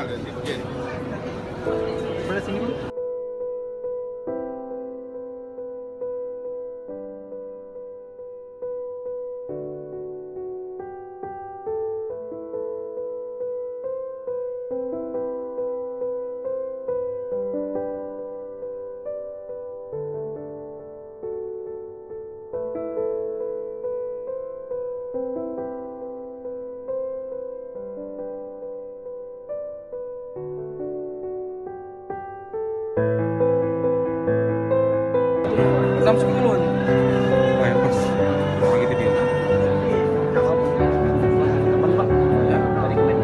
하는데 이게. Jam 9. Oh ya pas. Kalau gitu dia. Iya. Teman Pak. Ya, tadi kemarin.